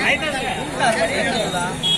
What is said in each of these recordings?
아이들 아이들 아이들 아이들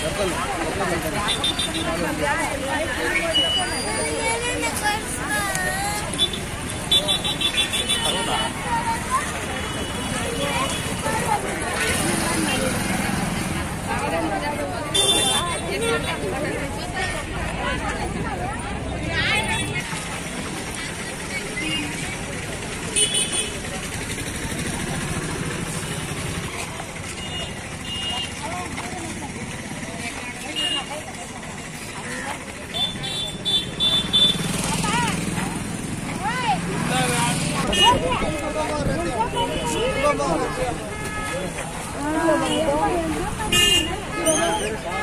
chappal vamos vamos vamos vamos